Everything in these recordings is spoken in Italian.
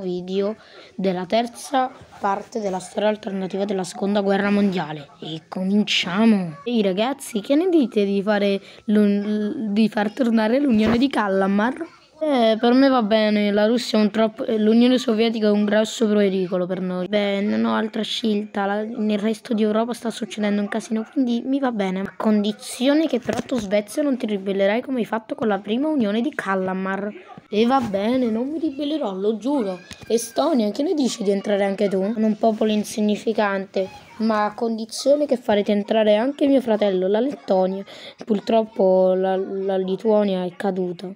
video della terza parte della storia alternativa della seconda guerra mondiale e cominciamo ehi ragazzi che ne dite di fare di far tornare l'unione di Kallamar? Eh, per me va bene, la Russia è un troppo, l'Unione Sovietica è un grosso pericolo per noi. Beh, non ho altra scelta, la, nel resto di Europa sta succedendo un casino, quindi mi va bene. A condizione che però tu Svezia non ti ribellerai come hai fatto con la prima unione di Kallamar. E va bene, non mi ribellerò, lo giuro. Estonia, che ne dici di entrare anche tu? Un popolo insignificante, ma a condizione che farete entrare anche mio fratello, la Lettonia. Purtroppo la, la Lituania è caduta.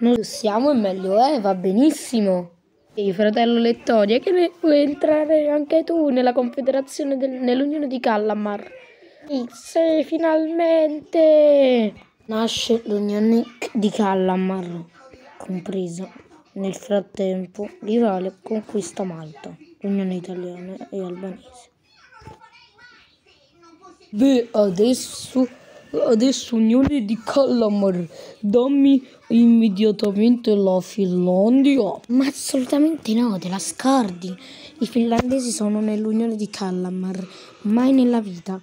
Noi siamo e meglio è, va benissimo. Ehi, fratello Lettonia, che ne vuoi entrare anche tu nella confederazione, nell'unione di Kallamar? Se finalmente nasce l'unione di Kallamar, compresa. Nel frattempo, l'Italia conquista Malta, l'unione italiana e albanese. Beh, adesso Adesso Unione di Calamar, dammi immediatamente la Finlandia. Ma assolutamente no, te la scordi. I finlandesi sono nell'Unione di Calamar, mai nella vita.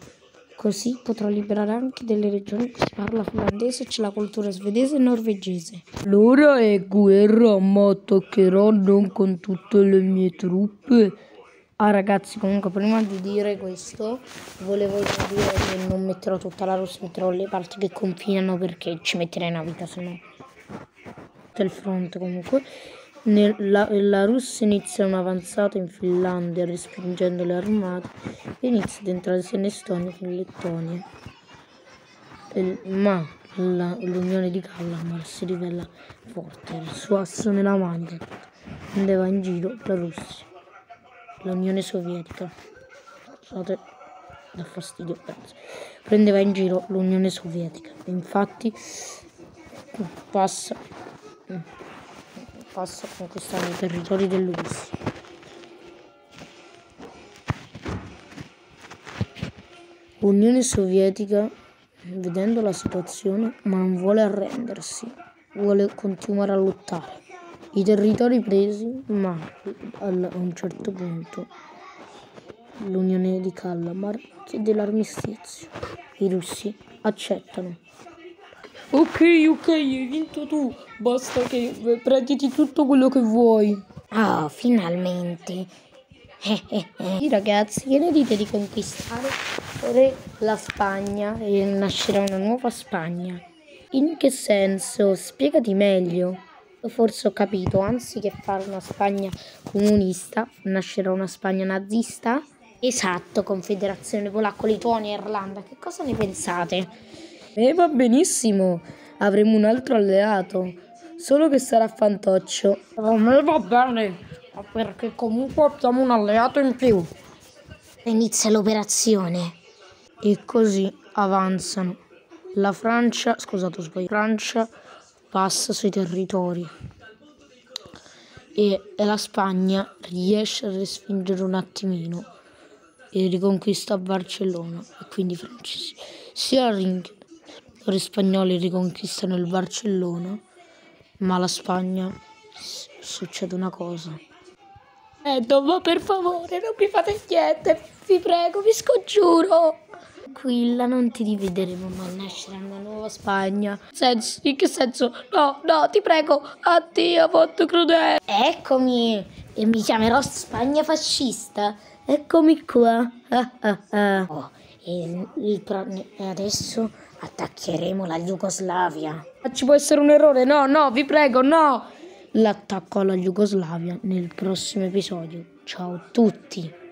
Così potrò liberare anche delle regioni in cui si parla finlandese e c'è la cultura svedese e norvegese. L'ora è guerra, ma attaccherò non con tutte le mie truppe. Ah ragazzi comunque prima di dire questo volevo dire che non metterò tutta la Russia, metterò le parti che confinano perché ci metterei una vita se no. Del fronte comunque. Nella, la Russia inizia un'avanzata in Finlandia respingendo le armate e inizia ad entrare sia in Estonia che in Lettonia. Il, ma l'unione di Kalmar si rivela forte, il suo asso nella maglia prendeva in giro la Russia l'Unione Sovietica. Scusate, da fastidio, penso. Prendeva in giro l'Unione Sovietica. Infatti passa, passa a conquistare i territori dell'Urussia. L'Unione Sovietica, vedendo la situazione, ma non vuole arrendersi, vuole continuare a lottare i territori presi, ma a un certo punto l'Unione di Kallamar chiede l'armistizio. I russi accettano. Ok, ok, hai vinto tu. Basta che prenditi tutto quello che vuoi. Ah, oh, finalmente. Eh, eh, eh. ragazzi, che ne dite di conquistare la Spagna e nascerà una nuova Spagna? In che senso? Spiegati meglio forse ho capito, anziché fare una Spagna comunista, nascerà una Spagna nazista? Esatto, Confederazione Polacco-Lituania e Irlanda, che cosa ne pensate? E va benissimo, avremo un altro alleato, solo che sarà fantoccio. A me va bene, perché comunque abbiamo un alleato in più. Inizia l'operazione. E così avanzano. La Francia, scusate, ho sbagliato, Francia passa sui territori e la Spagna riesce a respingere un attimino e riconquista Barcellona e quindi i francesi sia i spagnoli riconquistano il Barcellona ma la Spagna succede una cosa eh, ma per favore non mi fate niente vi prego vi scongiuro tranquilla, non ti divideremo mai, nascerà una nuova Spagna. Senso, in che senso? No, no, ti prego, addio, molto crudele. Eccomi, e mi chiamerò Spagna fascista. Eccomi qua. Ah, ah, ah. Oh, e, il, adesso attaccheremo la Jugoslavia. Ci può essere un errore? No, no, vi prego, no. L'attacco alla Jugoslavia nel prossimo episodio. Ciao a tutti.